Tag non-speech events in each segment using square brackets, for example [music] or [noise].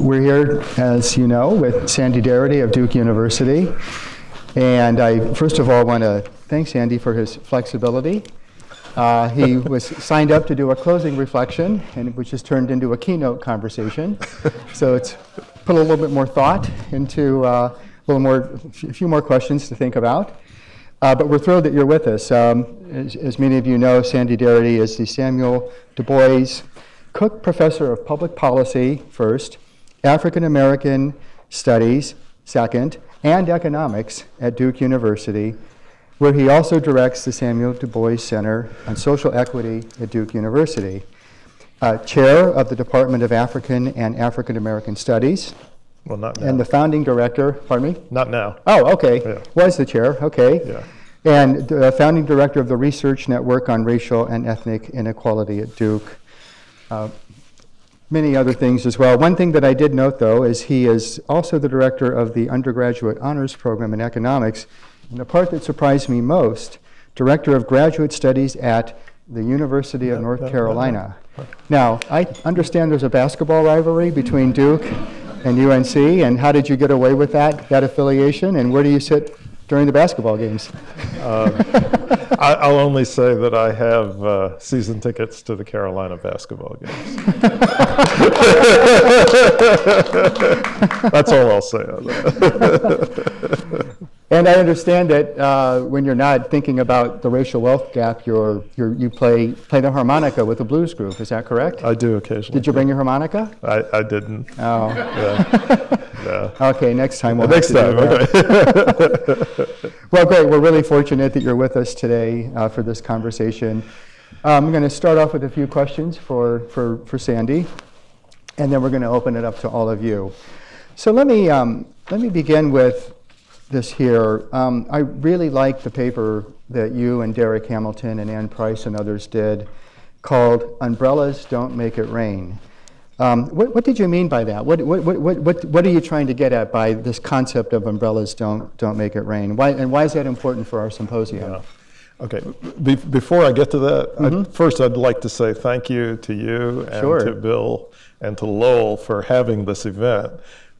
we're here, as you know, with Sandy Darity of Duke University. And I, first of all, want to thank Sandy for his flexibility. Uh, he [laughs] was signed up to do a closing reflection, and which has turned into a keynote conversation. so it's put a little bit more thought into uh, a little more, a few more questions to think about. Uh, but we're thrilled that you're with us. Um, as, as, many of you know, Sandy Darity is the Samuel Du Bois Cook Professor of Public Policy, first, African American Studies, second, and Economics at Duke University, where he also directs the Samuel Du Bois Center on Social Equity at Duke University. Uh, chair of the Department of African and African American Studies. Well, not now. And the founding director, pardon me? Not now. Oh, okay. Yeah. Was the chair, okay. Yeah. And the founding director of the Research Network on Racial and Ethnic Inequality at Duke. Uh, many other things as well. One thing that I did note, though, is he is also the director of the undergraduate honors program in economics. And the part that surprised me most, director of graduate studies at the University of North Carolina. Now, I understand there's a basketball rivalry between Duke and UNC, and how did you get away with that, that affiliation, and where do you sit during the basketball games? Uh, I, will only say that I have uh, season tickets to the Carolina basketball games. That's all I'll say on that. and I understand that uh, when you're not thinking about the racial wealth gap, you're, you're, you play, play the harmonica with a blues group. Is that correct? I do occasionally. Did you bring your harmonica? I, I didn't. Oh. Yeah. Okay, next time we'll next time. Okay. [laughs] well, great. We're really fortunate that you're with us today uh, for this conversation. Um, I'm going to start off with a few questions for, for, for Sandy, and then we're going to open it up to all of you. So let me um, let me begin with this here. Um, I really like the paper that you and Darrick Hamilton and Anne Price and others did called Umbrellas Don't Make It Rain. Um, what, what, did you mean by that? What, what, what, what, what are you trying to get at by this concept of umbrellas don't, don't make it rain? Why, and why is that important for our symposium? Yeah. Okay, Be- before I get to that, mm-hmm. I'd, first I'd like to say thank you to you and sure. to Bill and to Lowell for having this event.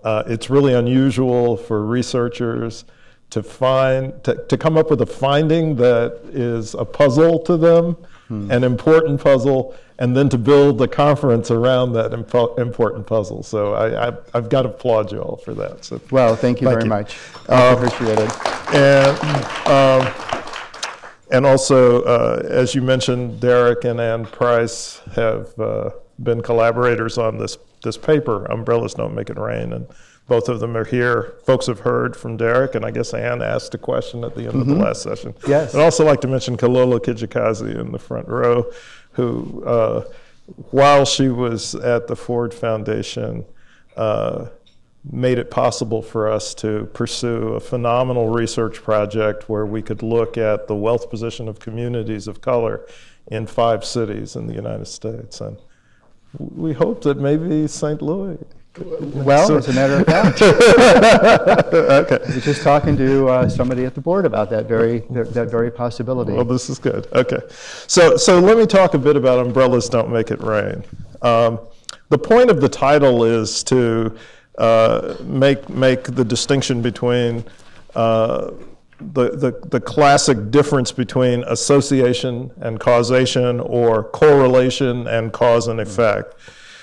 Uh, it's really unusual for researchers to find to, to come up with a finding that is a puzzle to them, hmm. an important puzzle, and then to build the conference around that impo- important puzzle. So I, I, have got to applaud you all for that. So well, thank you thank very you. much. Uh, appreciate it. And, um, and also, uh, as you mentioned, Darrick and Anne Price have uh, been collaborators on this, this paper, Umbrellas Don't Make It Rain. And both of them are here. Folks have heard from Darrick, and I guess Anne asked a question at the end mm-hmm. of the mm-hmm. last session. Yes. I'd also like to mention Kilolo Kijakazi in the front row, who, uh, while she was at the Ford Foundation, uh, made it possible for us to pursue a phenomenal research project where we could look at the wealth position of communities of color in five cities in the United States. And we hope that maybe St. Louis well, so, as a matter of fact, [laughs] okay. I was just talking to uh, somebody at the board about that very that very possibility. Well, this is good. Okay, so so let me talk a bit about umbrellas don't make it rain. Um, the point of the title is to uh, make make the distinction between uh, the, the, the classic difference between association and causation or correlation and cause and effect.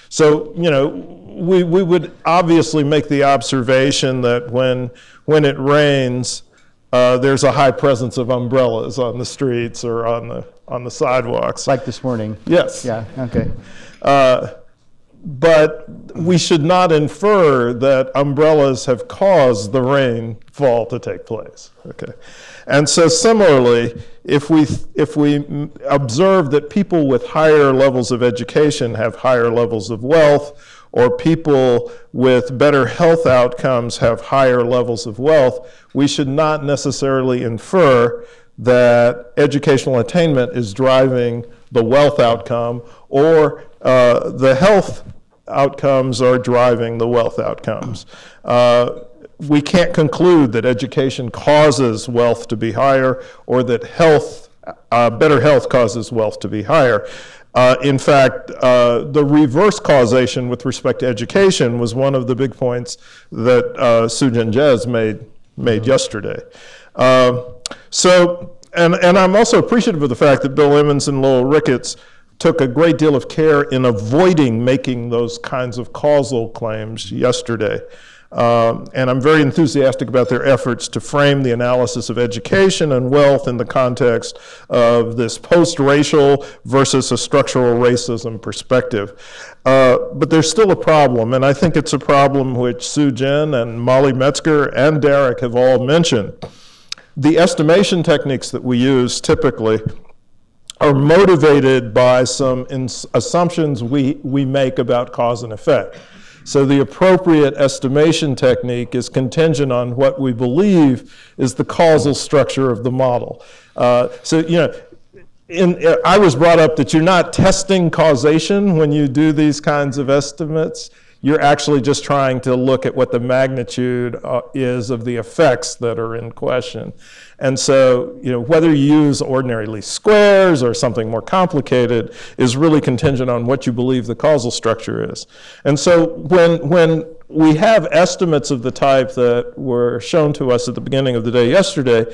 So, you know, we, we would obviously make the observation that when, when it rains, uh, there's a high presence of umbrellas on the streets or on the, on the sidewalks. Like this morning. Yes. Yeah, okay. Uh, but we should not infer that umbrellas have caused the rainfall to take place. Okay. And so similarly, if we, if we observe that people with higher levels of education have higher levels of wealth, or people with better health outcomes have higher levels of wealth, we should not necessarily infer that educational attainment is driving the wealth outcome or uh, the health outcomes are driving the wealth outcomes. Uh, we can't conclude that education causes wealth to be higher or that health uh, better health causes wealth to be higher. Uh, in fact, uh, the reverse causation with respect to education was one of the big points that uh, Su Jin Jez made, made mm-hmm. yesterday. Uh, so, and, and I'm also appreciative of the fact that Bill Emmons and Lowell Ricketts took a great deal of care in avoiding making those kinds of causal claims yesterday. Um, and I'm very enthusiastic about their efforts to frame the analysis of education and wealth in the context of this post racial versus a structural racism perspective. Uh, but there's still a problem, and I think it's a problem which Su Jin and Molly Metzger and Darrick have all mentioned. The estimation techniques that we use typically are motivated by some assumptions we, we make about cause and effect. So the appropriate estimation technique is contingent on what we believe is the causal structure of the model. Uh, so, you know, in, I was brought up that you're not testing causation when you do these kinds of estimates. You're actually just trying to look at what the magnitude uh, is of the effects that are in question. And so, you know, whether you use ordinary least squares or something more complicated is really contingent on what you believe the causal structure is. And so when, when we have estimates of the type that were shown to us at the beginning of the day yesterday,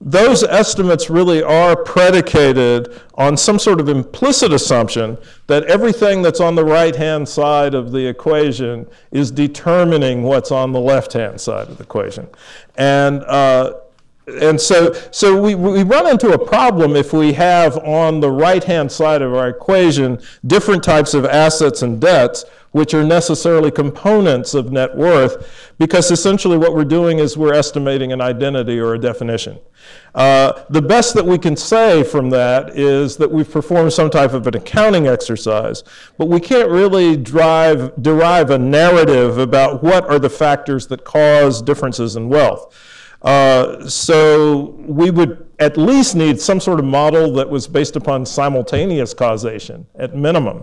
those estimates really are predicated on some sort of implicit assumption that everything that's on the right hand side of the equation is determining what's on the left hand side of the equation. And uh, and so, so we, we run into a problem if we have on the right-hand side of our equation different types of assets and debts, which are necessarily components of net worth, because essentially what we're doing is we're estimating an identity or a definition. Uh, the best that we can say from that is that we've performed some type of an accounting exercise, but we can't really drive, derive a narrative about what are the factors that cause differences in wealth. Uh, so we would at least need some sort of model that was based upon simultaneous causation at minimum.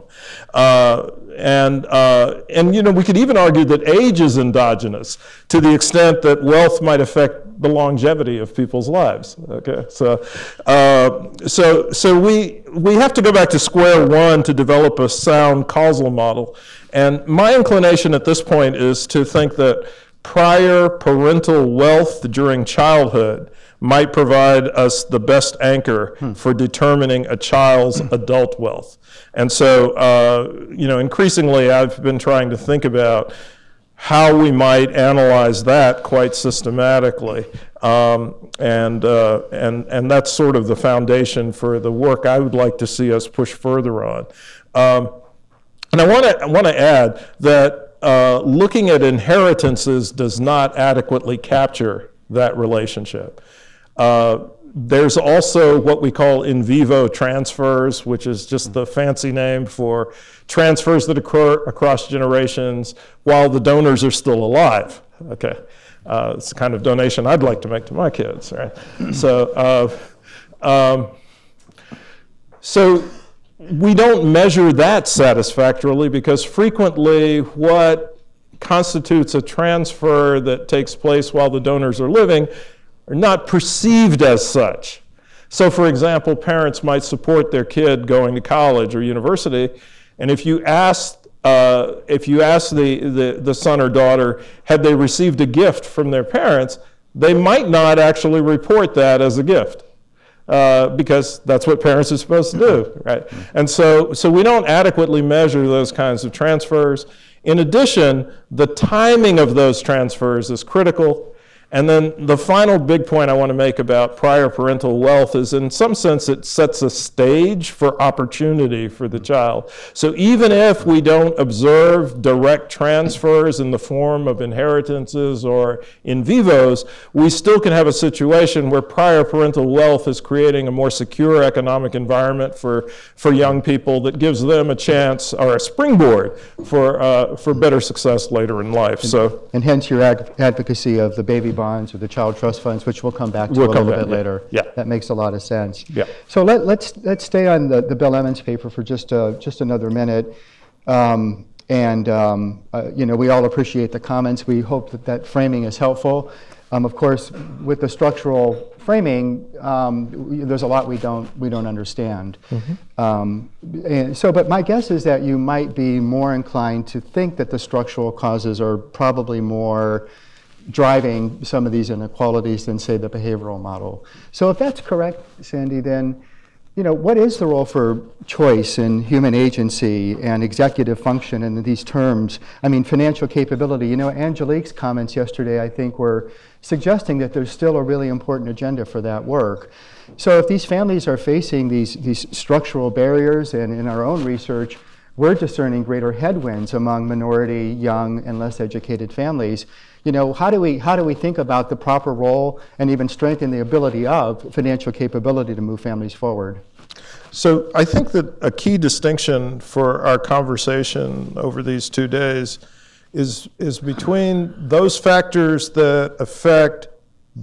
Uh, and, uh, and, you know, we could even argue that age is endogenous to the extent that wealth might affect the longevity of people's lives. Okay, so, uh, so, so we, we have to go back to square one to develop a sound causal model. And my inclination at this point is to think that prior parental wealth during childhood might provide us the best anchor hmm. for determining a child's adult wealth. And so, uh, you know, increasingly I've been trying to think about how we might analyze that quite systematically. Um, and, uh, and, and that's sort of the foundation for the work I would like to see us push further on. Um, and I want to I want to add that uh, looking at inheritances does not adequately capture that relationship. Uh, there's also what we call in vivo transfers, which is just the fancy name for transfers that occur across generations while the donors are still alive. Okay, uh, it's the kind of donation I'd like to make to my kids, right? so, uh, um, so we don't measure that satisfactorily because frequently what constitutes a transfer that takes place while the donors are living are not perceived as such. So, for example, parents might support their kid going to college or university, and if you ask uh, if you ask the, the, the son or daughter, had they received a gift from their parents, they might not actually report that as a gift. Uh, because that's what parents are supposed to do, right? And so, so we don't adequately measure those kinds of transfers. In addition, the timing of those transfers is critical and then the final big point I want to make about prior parental wealth is in some sense it sets a stage for opportunity for the child. So even if we don't observe direct transfers in the form of inheritances or in vivos, we still can have a situation where prior parental wealth is creating a more secure economic environment for, for young people that gives them a chance or a springboard for, uh, for better success later in life. And, so, and hence your advocacy of the baby bonds or the child trust funds, which we'll come back to We'll a little bit yeah. later. Yeah. That makes a lot of sense. Yeah. So let, let's, let's stay on the, the Bill Emmons paper for just, uh, just another minute. Um, and, um, uh, you know, we all appreciate the comments. We hope that that framing is helpful. Um, of course, with the structural framing, um, there's a lot we don't we don't understand. Um, and so, but my guess is that you might be more inclined to think that the structural causes are probably more driving some of these inequalities than say the behavioral model. So, if that's correct, Sandy, then you know, what is the role for choice and human agency and executive function in these terms? I mean, financial capability. You know, Angelique's comments yesterday, I think, were suggesting that there's still a really important agenda for that work. So, if these families are facing these, these structural barriers, and in our own research, we're discerning greater headwinds among minority, young, and less educated families. You know, how do we how do we think about the proper role and even strengthen the ability of financial capability to move families forward? So I think that a key distinction for our conversation over these two days is, is between those factors that affect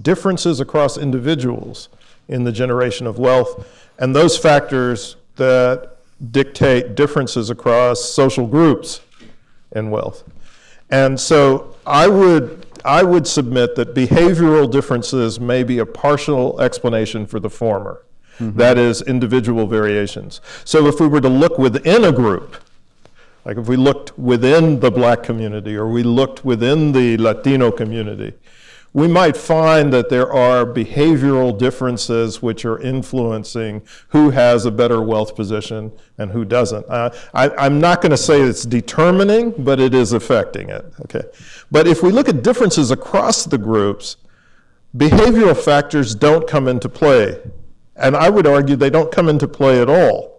differences across individuals in the generation of wealth and those factors that dictate differences across social groups in wealth. And so I would, I would submit that behavioral differences may be a partial explanation for the former. Mm-hmm. That is, individual variations. So if we were to look within a group, like if we looked within the black community or we looked within the Latino community, we might find that there are behavioral differences which are influencing who has a better wealth position and who doesn't. Uh, I, am not going to say it's determining, but it is affecting it. Okay, but if we look at differences across the groups, behavioral factors don't come into play, and I would argue they don't come into play at all.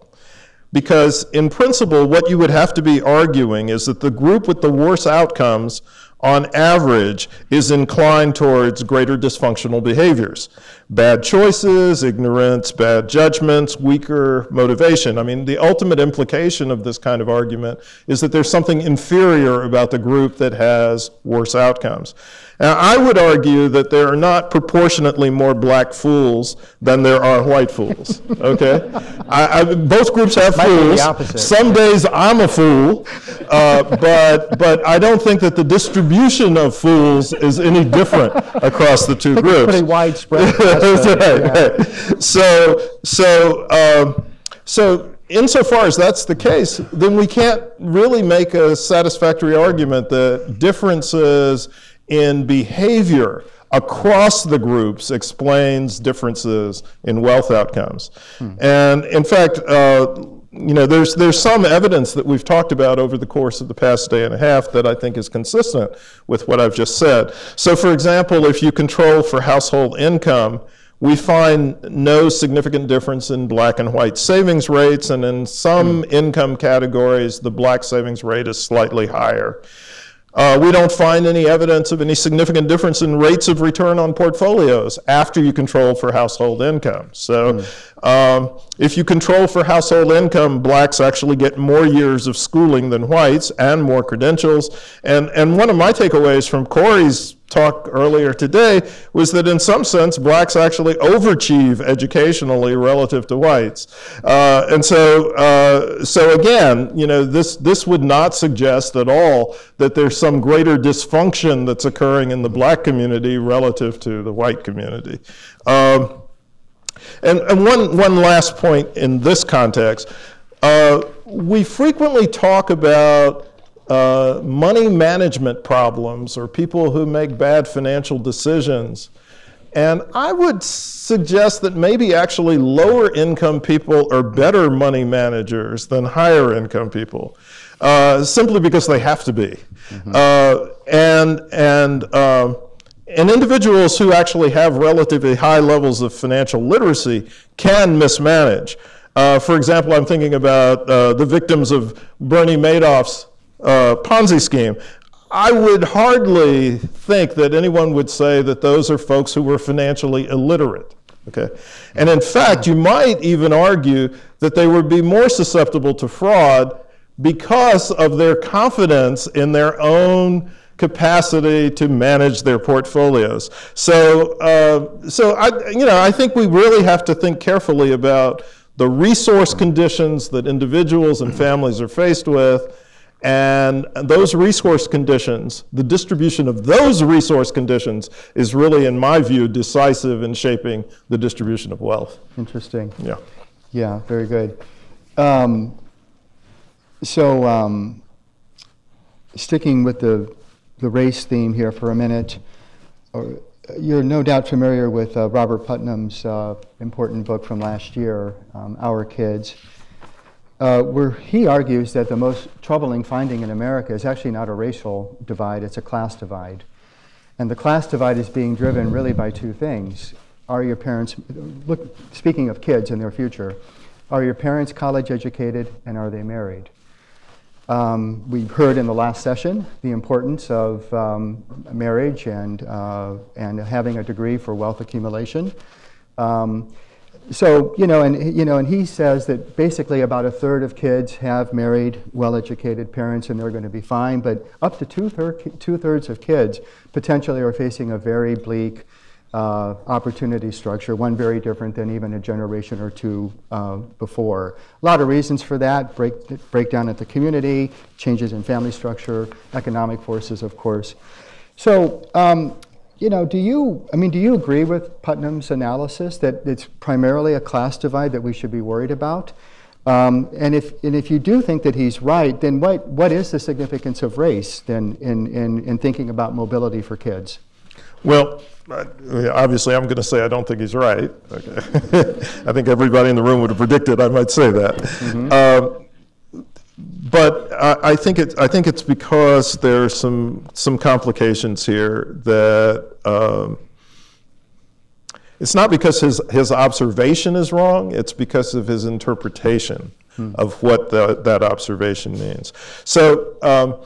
Because in principle, what you would have to be arguing is that the group with the worst outcomes on average, is inclined towards greater dysfunctional behaviors. Bad choices, ignorance, bad judgments, weaker motivation. I mean, the ultimate implication of this kind of argument is that there's something inferior about the group that has worse outcomes. Now, I would argue that there are not proportionately more black fools than there are white fools. [laughs] Okay, I, I, both groups have Might the fools. opposite. Some days I'm a fool, uh, but but I don't think that the distribution of fools is any different across the two I think it's groups. pretty widespread. [laughs] That's right, right. So, so, um, so, insofar as that's the case, then we can't really make a satisfactory argument that differences in behavior across the groups explains differences in wealth outcomes. And in fact, uh, you know, there's, there's some evidence that we've talked about over the course of the past day and a half that I think is consistent with what I've just said. So, for example, if you control for household income, we find no significant difference in black and white savings rates, and in some income categories, the black savings rate is slightly higher. Uh, we don't find any evidence of any significant difference in rates of return on portfolios after you control for household income. So, um, if you control for household income, blacks actually get more years of schooling than whites and more credentials. And, and one of my takeaways from Corey's talk earlier today was that in some sense blacks actually overachieve educationally relative to whites uh, and so uh, so again you know this this would not suggest at all that there's some greater dysfunction that's occurring in the black community relative to the white community um, and, and one, one last point in this context uh, we frequently talk about uh, money management problems or people who make bad financial decisions. And I would suggest that maybe actually lower income people are better money managers than higher income people, uh, simply because they have to be. Uh, and and um, and individuals who actually have relatively high levels of financial literacy can mismanage. Uh, for example, I'm thinking about uh, the victims of Bernie Madoff's uh, Ponzi scheme. I would hardly think that anyone would say that those are folks who were financially illiterate. Okay? And in fact, you might even argue that they would be more susceptible to fraud because of their confidence in their own capacity to manage their portfolios. So, uh, so I, you know, I think we really have to think carefully about the resource conditions that individuals and families are faced with, And those resource conditions, the distribution of those resource conditions is really, in my view, decisive in shaping the distribution of wealth. Interesting. Yeah. Yeah, very good. Um, so, um, sticking with the, the race theme here for a minute, or, you're no doubt familiar with uh, Robert Putnam's uh, important book from last year, um, Our Kids, uh, where he argues that the most troubling finding in America is actually not a racial divide, it's a class divide. And the class divide is being driven really by two things. Are your parents, look, speaking of kids and their future, are your parents college educated and are they married? Um, we heard in the last session the importance of um, marriage and, uh, and having a degree for wealth accumulation. Um, so, you know, and, you know, and he says that basically about a third of kids have married, well-educated parents and they're going to be fine, but up to two-thirds two thirds of kids potentially are facing a very bleak uh, opportunity structure, one very different than even a generation or two uh, before. A lot of reasons for that break, breakdown at the community, changes in family structure, economic forces, of course. So, um, you know, do you, I mean, do you agree with Putnam's analysis that it's primarily a class divide that we should be worried about? Um, and, if, and if you do think that he's right, then what, what is the significance of race then in, in, in thinking about mobility for kids? Well, obviously, I'm going to say I don't think he's right. Okay. [laughs] I think everybody in the room would have predicted I might say that. Mm-hmm. Um, but I, I, think it, I think it's because there's some some complications here that um, it's not because his his observation is wrong. It's because of his interpretation hmm. of what the, that observation means. So, um,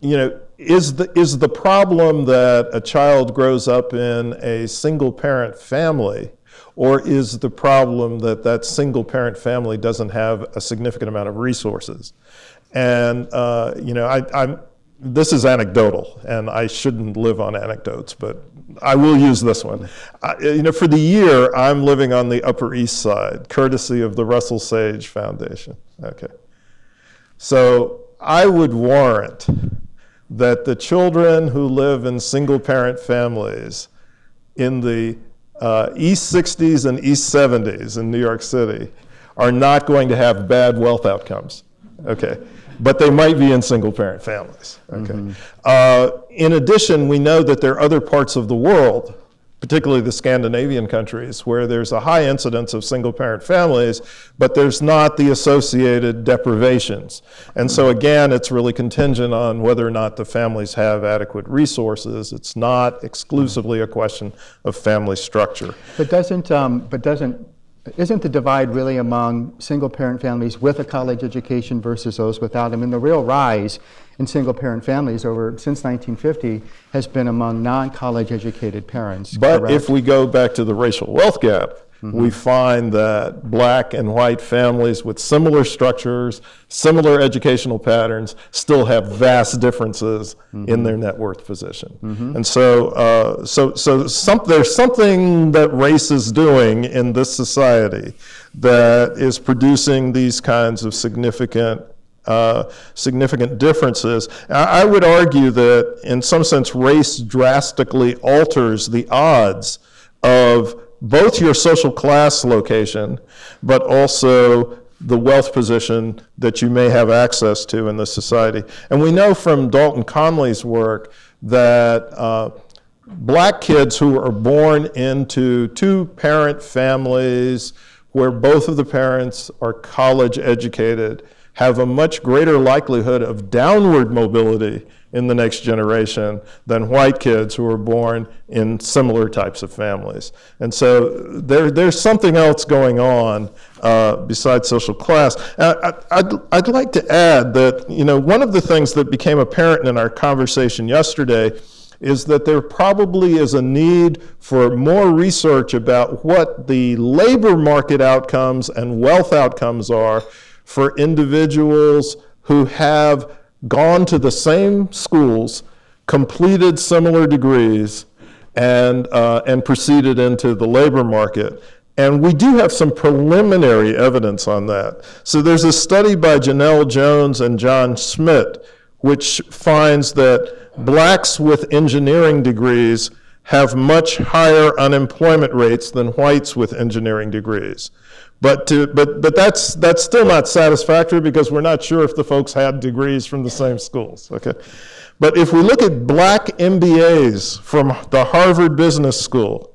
you know is the, is the problem that a child grows up in a single parent family, or is the problem that that single parent family doesn't have a significant amount of resources? And, uh, you know, I, I'm, this is anecdotal, and I shouldn't live on anecdotes, but I will use this one. I, you know, for the year, I'm living on the Upper East Side, courtesy of the Russell Sage Foundation. Okay. So I would warrant that the children who live in single parent families in the uh, East 60s and East 70s in New York City are not going to have bad wealth outcomes. Okay. But they might be in single parent families. Okay. Mm-hmm. Uh, in addition, we know that there are other parts of the world particularly the Scandinavian countries, where there's a high incidence of single parent families, but there's not the associated deprivations. And so, again, it's really contingent on whether or not the families have adequate resources. It's not exclusively a question of family structure. But doesn't, um, but doesn't isn't the divide really among single parent families with a college education versus those without? I mean, the real rise in single parent families over since 1950 has been among non college educated parents. But correct? if we go back to the racial wealth gap, Mm-hmm. we find that black and white families with similar structures, similar educational patterns, still have vast differences mm-hmm. in their net worth position. Mm-hmm. And so, uh, so, so some, there's something that race is doing in this society that is producing these kinds of significant uh, significant differences. I would argue that, in some sense, race drastically alters the odds of both your social class location, but also the wealth position that you may have access to in the society. And we know from Dalton Conley's work that uh, black kids who are born into two parent families where both of the parents are college educated have a much greater likelihood of downward mobility in the next generation than white kids who are born in similar types of families. And so there, there's something else going on uh, besides social class. I, I'd, I'd like to add that, you know, one of the things that became apparent in our conversation yesterday is that there probably is a need for more research about what the labor market outcomes and wealth outcomes are for individuals who have gone to the same schools, completed similar degrees, and, uh, and proceeded into the labor market. And we do have some preliminary evidence on that. So there's a study by Janelle Jones and John Schmitt, which finds that blacks with engineering degrees have much higher unemployment rates than whites with engineering degrees. But, to, but, but that's, that's still not satisfactory because we're not sure if the folks had degrees from the same schools. Okay? But if we look at black MBAs from the Harvard Business School,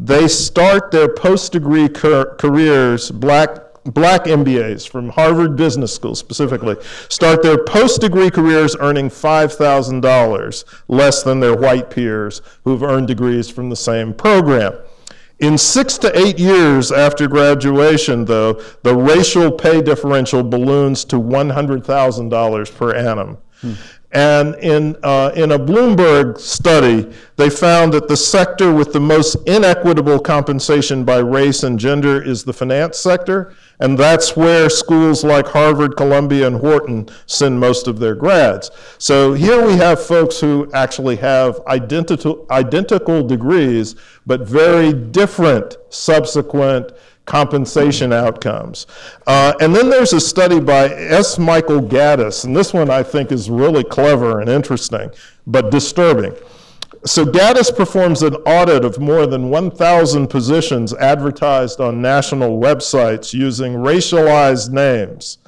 they start their post degree careers, black, black MBAs from Harvard Business School specifically, start their post degree careers earning $5,000 less than their white peers who've earned degrees from the same program. In six to eight years after graduation, though, the racial pay differential balloons to $100,000 per annum. Hmm. And in, uh, in a Bloomberg study, they found that the sector with the most inequitable compensation by race and gender is the finance sector, and that's where schools like Harvard, Columbia, and Wharton send most of their grads. So here we have folks who actually have identical, identical degrees, but very different subsequent compensation outcomes. Uh, and then there's a study by S. Michael Gaddis, and this one I think is really clever and interesting, but disturbing. So Gaddis performs an audit of more than 1,000 positions advertised on national websites using racialized names.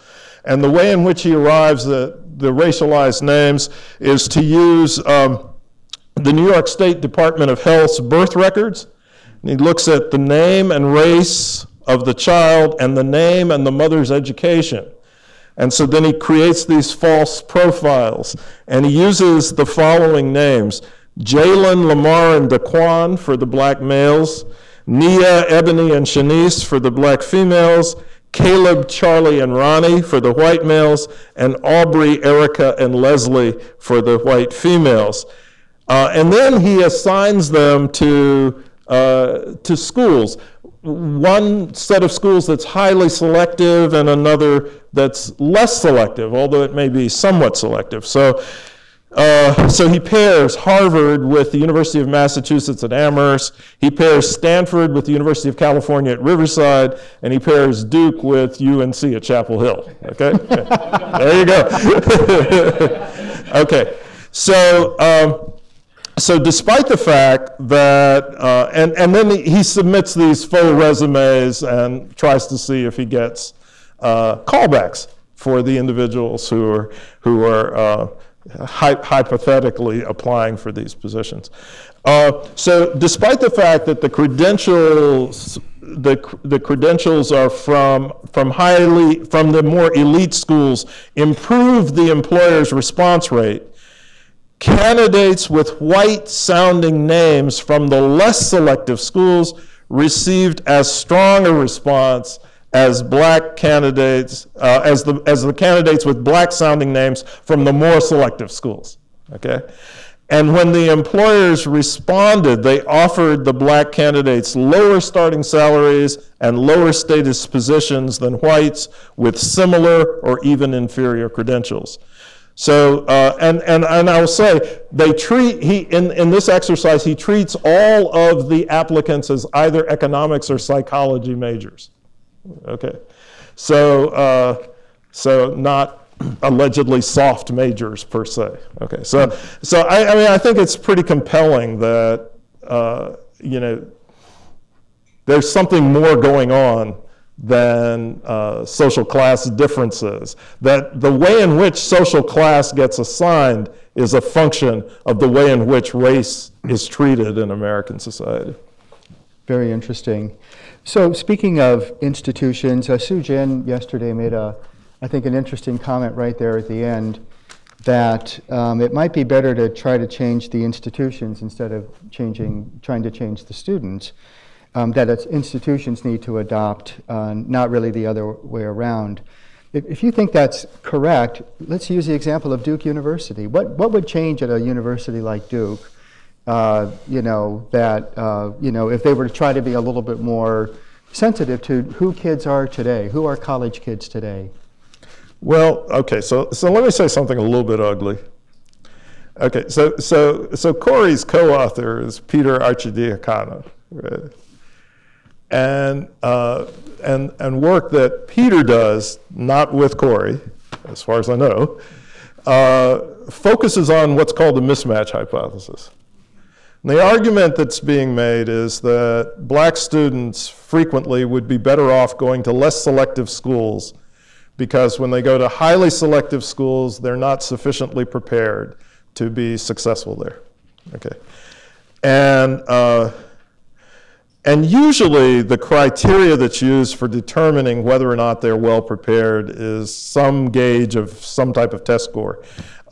And the way in which he arrives at the racialized names is to use um, the New York State Department of Health's birth records he looks at the name and race of the child and the name and the mother's education. And so then he creates these false profiles. And he uses the following names Jalen, Lamar, and Daquan for the black males, Nia, Ebony, and Shanice for the black females, Caleb, Charlie, and Ronnie for the white males, and Aubrey, Erica, and Leslie for the white females. Uh, and then he assigns them to uh, to schools. One set of schools that's highly selective and another that's less selective, although it may be somewhat selective. So, uh, so he pairs Harvard with the University of Massachusetts at Amherst. He pairs Stanford with the University of California at Riverside, and he pairs Duke with UNC at Chapel Hill. Okay, [laughs] there you go. [laughs] okay, so. Um, so despite the fact that, uh, and, and then he submits these full resumes and tries to see if he gets uh, callbacks for the individuals who are, who are uh, hy- hypothetically applying for these positions. Uh, so despite the fact that the credentials the, the credentials are from, from highly from the more elite schools improve the employer's response rate Candidates with white sounding names from the less selective schools received as strong a response as black candidates, uh, as, the, as the candidates with black sounding names from the more selective schools. Okay? And when the employers responded, they offered the black candidates lower starting salaries and lower status positions than whites with similar or even inferior credentials. So, uh, and, and, and I will say, they treat, he, in, in this exercise, he treats all of the applicants as either economics or psychology majors. Okay. So, uh, so not allegedly soft majors per se. Okay. So, so I, I mean, I think it's pretty compelling that, uh, you know, there's something more going on than uh, social class differences. That the way in which social class gets assigned is a function of the way in which race is treated in American society. Very interesting. So, speaking of institutions, uh, Su Jin yesterday made a, I think, an interesting comment right there at the end that um, it might be better to try to change the institutions instead of changing, trying to change the students um, that institutions need to adopt, uh, not really the other way around. If, if, you think that's correct, let's use the example of Duke University. What, what would change at a university like Duke? Uh, you know, that, uh, you know, if they were to try to be a little bit more sensitive to who kids are today, who are college kids today? Well, okay, so, so let me say something a little bit ugly. Okay, so, so, so Corey's co author is Peter Arcidiacono. Right? And, uh, and, and work that Peter does, not with Corey, as far as I know, uh, focuses on what's called the mismatch hypothesis. And the argument that's being made is that black students frequently would be better off going to less selective schools because when they go to highly selective schools, they're not sufficiently prepared to be successful there. Okay. And, uh, and usually the criteria that's used for determining whether or not they're well prepared is some gauge of some type of test score.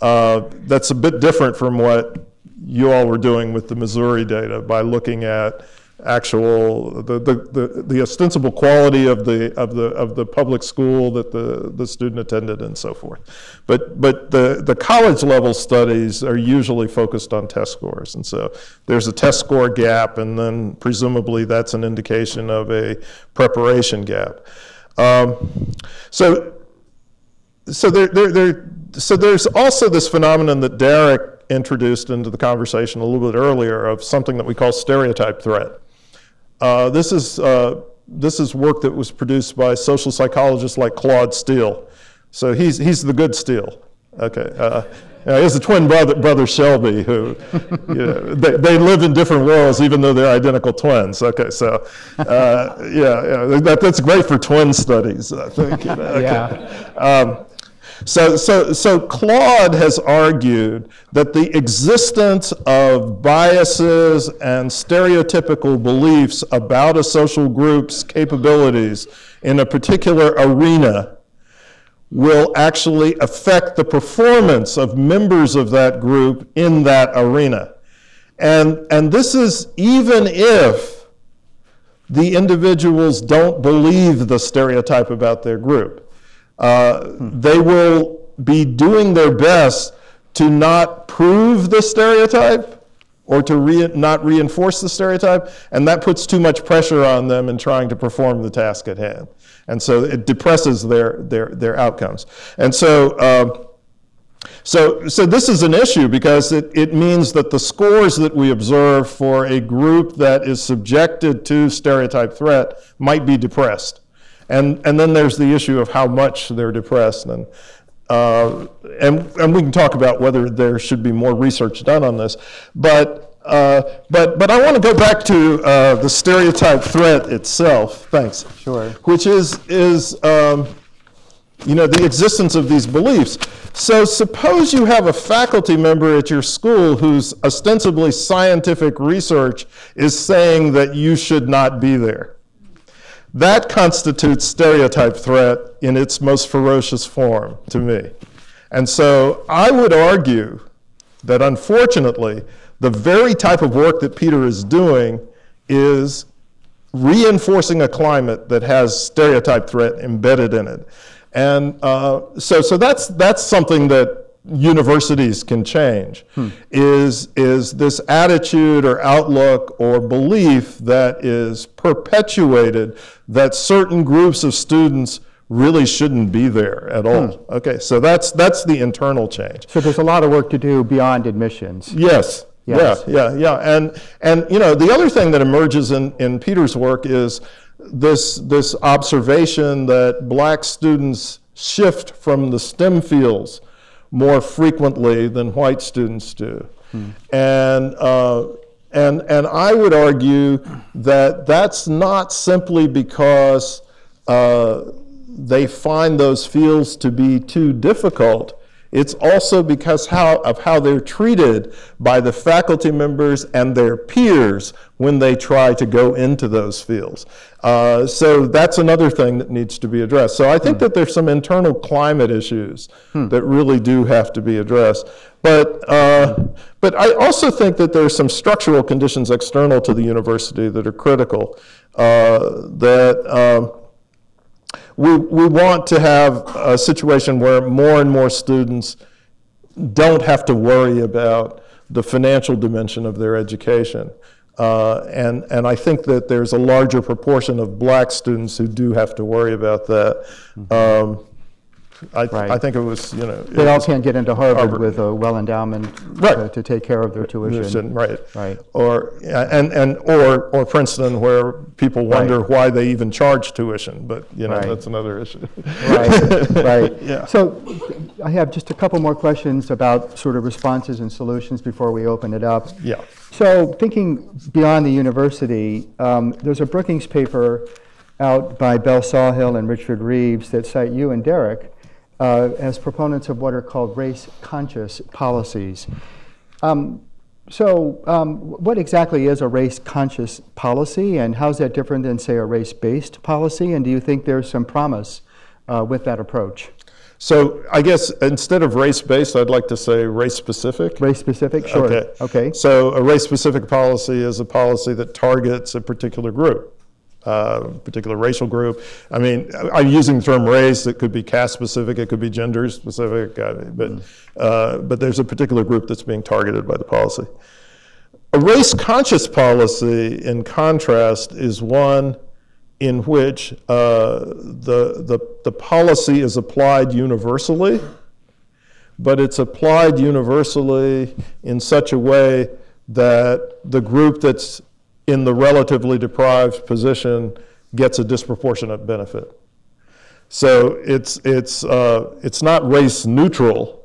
Uh, that's a bit different from what you all were doing with the Missouri data by looking at actual the, the, the, the, ostensible quality of the of the of the public school that the, the student attended and so forth. But but the, the college level studies are usually focused on test scores. And so there's a test score gap and then presumably that's an indication of a preparation gap. Um, so so there, there, there so there's also this phenomenon that Darrick introduced into the conversation a little bit earlier of something that we call stereotype threat. Uh, this, is, uh, this is work that was produced by social psychologists like Claude Steele. So he's, he's the good Steele. Okay. Uh, you know, he has a twin brother, brother Shelby, who you know, they, they live in different worlds, even though they're identical twins. Okay, so uh, yeah, yeah that, that's great for twin studies, I think. You know, okay. Yeah. Um, so, so, so Claude has argued that the existence of biases and stereotypical beliefs about a social group's capabilities in a particular arena will actually affect the performance of members of that group in that arena. And, and this is even if the individuals don't believe the stereotype about their group. Uh, they will be doing their best to not prove the stereotype or to re not reinforce the stereotype, and that puts too much pressure on them in trying to perform the task at hand. And so it depresses their, their, their outcomes. And so, um, so, so this is an issue because it, it means that the scores that we observe for a group that is subjected to stereotype threat might be depressed. And, and then there's the issue of how much they're depressed. And, uh, and, and we can talk about whether there should be more research done on this. But, uh, but, but I want to go back to uh, the stereotype threat itself. Thanks. Sure. Which is, is um, you know, the existence of these beliefs. So suppose you have a faculty member at your school whose ostensibly scientific research is saying that you should not be there. That constitutes stereotype threat in its most ferocious form to me. And so I would argue that unfortunately, the very type of work that Peter is doing is reinforcing a climate that has stereotype threat embedded in it. And uh, so, so that's, that's something that universities can change hmm. is, is this attitude or outlook or belief that is perpetuated that certain groups of students really shouldn't be there at all. Hmm. Okay, so that's, that's the internal change. So there's a lot of work to do beyond admissions. Yes. Yes. Yeah, yeah, yeah. And, and you know, the other thing that emerges in, in Peter's work is this, this observation that black students shift from the STEM fields more frequently than white students do. Hmm. And, uh, and, and I would argue that that's not simply because uh, they find those fields to be too difficult, it's also because how, of how they're treated by the faculty members and their peers when they try to go into those fields. Uh, so that's another thing that needs to be addressed. So I think hmm. that there's some internal climate issues hmm. that really do have to be addressed. But, uh, but I also think that there's some structural conditions external to the university that are critical. Uh, that um, we, we want to have a situation where more and more students don't have to worry about the financial dimension of their education. Uh, and, and I think that there's a larger proportion of black students who do have to worry about that. Mm-hmm. Um, I, Right. I think it was, you know. They all can't get into Harvard Harvard. with a well endowment Right. to, to take care of their tuition. tuition, right. Right. Or, yeah, and, and, or, or Princeton, where people wonder why they even charge tuition, but, you know, Right. that's another issue. Right, [laughs] right. Yeah. So I have just a couple more questions about sort of responses and solutions before we open it up. Yeah. So thinking beyond the university, um, there's a Brookings paper out by Belle Sawhill and Richard Reeves that cite you and Darrick uh, as proponents of what are called race-conscious policies. Um, so um, what exactly is a race-conscious policy, and how's that different than, say, a race-based policy? And do you think there's some promise uh, with that approach? So I guess instead of race-based, I'd like to say race-specific. Race-specific? Sure. Okay. Okay. So a race-specific policy is a policy that targets a particular group, uh, particular racial group. I mean, I'm using the term race. It could be caste-specific. It could be gender-specific. Uh, but uh, but there's a particular group that's being targeted by the policy. A race-conscious policy, in contrast, is one in which uh, the, the, the policy is applied universally, but it's applied universally in such a way that the group that's in the relatively deprived position gets a disproportionate benefit. So it's, it's, uh, it's not race neutral,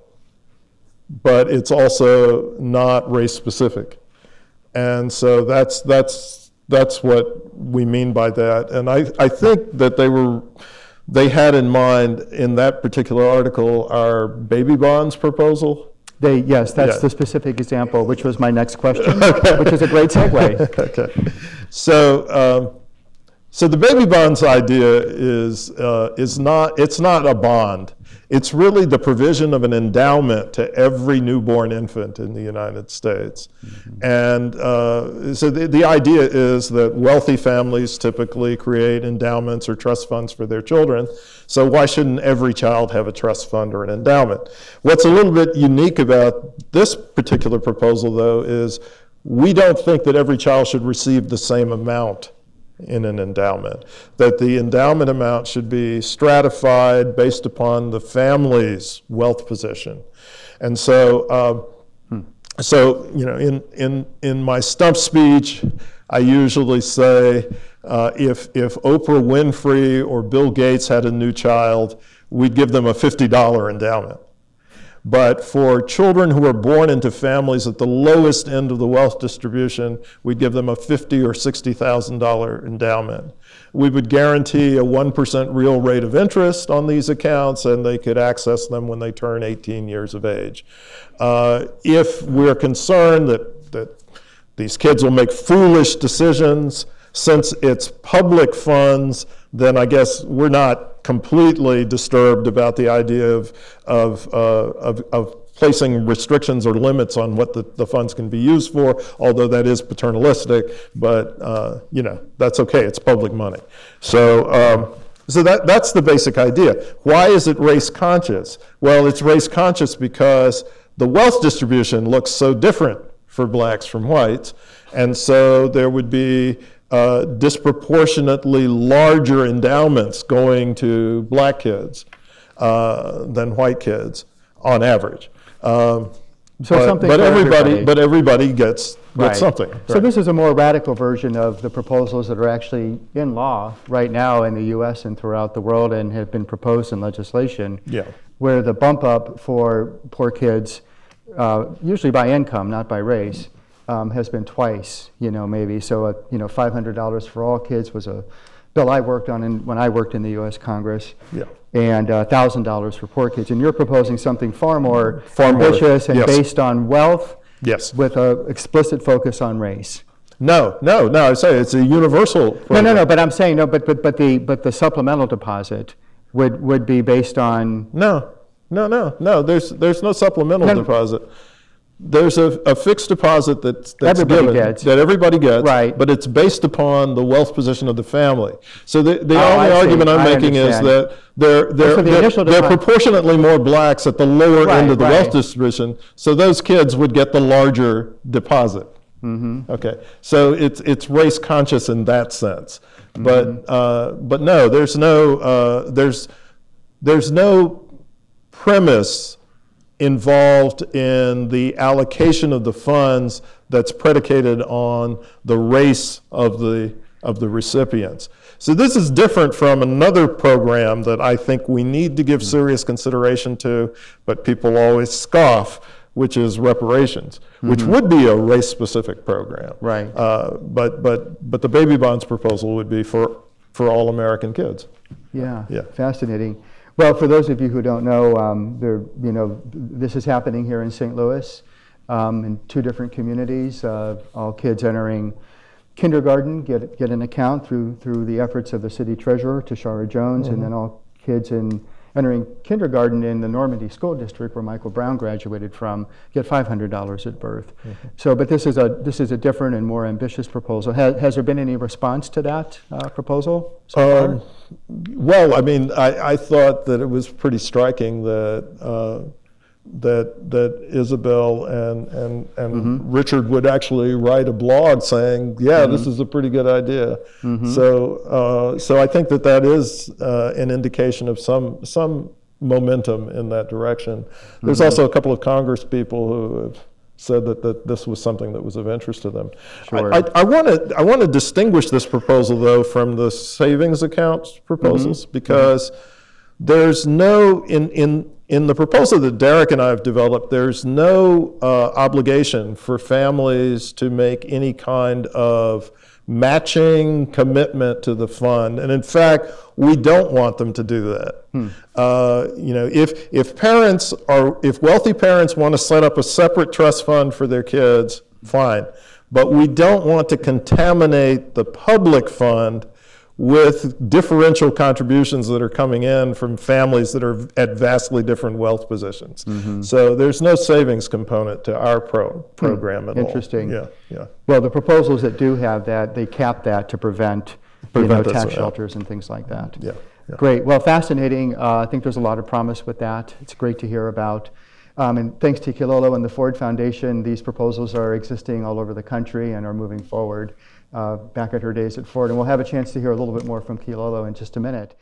but it's also not race specific. And so that's, that's, that's what we mean by that. And I, I think that they were, they had in mind in that particular article our baby bonds proposal. They, yes, that's Yeah. the specific example, which was my next question, [laughs] which is a great segue. [laughs] okay. So, um, so the baby bonds idea is, uh, is not, it's not a bond. It's really the provision of an endowment to every newborn infant in the United States. And uh, so the, the idea is that wealthy families typically create endowments or trust funds for their children. So why shouldn't every child have a trust fund or an endowment? What's a little bit unique about this particular proposal, though, is we don't think that every child should receive the same amount in an endowment. That the endowment amount should be stratified based upon the family's wealth position. And so, um, so you know, in, in, in my stump speech, I usually say uh, if, if Oprah Winfrey or Bill Gates had a new child, we'd give them a $50 endowment. But for children who are born into families at the lowest end of the wealth distribution, we'd give them a fifty or sixty thousand dollar endowment. We would guarantee a one percent real rate of interest on these accounts, and they could access them when they turn 18 years of age. Uh, if we're concerned that that these kids will make foolish decisions, since it's public funds, then I guess we're not completely disturbed about the idea of, of, uh, of, of placing restrictions or limits on what the, the funds can be used for, although that is paternalistic, but uh, you know, that's okay, it's public money. So, um, so that, that's the basic idea. Why is it race conscious? Well, it's race conscious because the wealth distribution looks so different for blacks from whites, and so there would be uh, disproportionately larger endowments going to black kids uh, than white kids on average. Um, So but, something but everybody, everybody. but everybody gets, gets Right. something. So Right. this is a more radical version of the proposals that are actually in law right now in the U.S. and throughout the world and have been proposed in legislation. Yeah. Where the bump up for poor kids, uh, usually by income, not by race, um, has been twice, you know, maybe. So, uh, you know, $500 for all kids was a bill I worked on in, when I worked in the U.S. Congress. Yeah. And uh, $1,000 for poor kids. And you're proposing something far more Far more, ambitious and yes. based on wealth Yes. with an explicit focus on race. No, no, no. I say it's a universal. No, Program. no, no, but I'm saying, no, but, but, but the, but the supplemental deposit would, would be based on, No, no, no, no. There's there's no supplemental No. deposit. There's a, a fixed deposit that's, that's Everybody given, gets. that everybody gets, Right. But it's based upon the wealth position of the family. So the, the Oh, only argument I'm I making is understand. that there there so the there are proportionately more blacks at the lower Right, end of the right. wealth distribution. So those kids would get the larger deposit. Mm-hmm. Okay, so it's it's race conscious in that sense, Mm-hmm. but uh, but no, there's no uh, there's there's no premise involved in the allocation of the funds that's predicated on the race of the, of the recipients. So this is different from another program that I think we need to give serious consideration to, but people always scoff, which is reparations, which would be a race-specific program. Right. Uh, but, but, but the baby bonds proposal would be for, for all American kids. Yeah, Yeah. fascinating. Well, for those of you who don't know, um, there, you know, this is happening here in St. Louis um, in two different communities. Uh, all kids entering kindergarten get, get an account through, through the efforts of the city treasurer, Tishaura Jones, and then all kids in entering kindergarten in the Normandy School District, where Michael Brown graduated from, get $500 at birth. So, but this is a this is a different and more ambitious proposal. Has, has there been any response to that uh, proposal so? Um, well, I mean, I, I thought that it was pretty striking that uh, that that Isabel and and and Mm-hmm. Richard would actually write a blog saying, "Yeah, this Mm-hmm. is a pretty good idea." So uh, so I think that that is uh, an indication of some some momentum in that direction. There's Mm-hmm. also a couple of Congress people who have said that, that this was something that was of interest to them. Sure. I, I want to I want to distinguish this proposal though from the savings accounts proposals Mm-hmm. because there's no in in in the proposal that Darrick and I have developed, there's no uh, obligation for families to make any kind of matching commitment to the fund, and in fact, we don't want them to do that. Uh, you know, if if parents are if wealthy parents want to set up a separate trust fund for their kids, fine, but we don't want to contaminate the public fund with differential contributions that are coming in from families that are at vastly different wealth positions. So there's no savings component to our pro- program at all. Interesting. Yeah, yeah. Well, the proposals that do have that, they cap that to prevent, you know, Prevent tax shelters and things like that. Yeah, yeah. Great. Well, fascinating. Uh, I think there's a lot of promise with that. It's great to hear about. Um, and thanks to Kilolo and the Ford Foundation, these proposals are existing all over the country and are moving forward Uh, back at her days at Ford. And we'll have a chance to hear a little bit more from Kilolo in just a minute.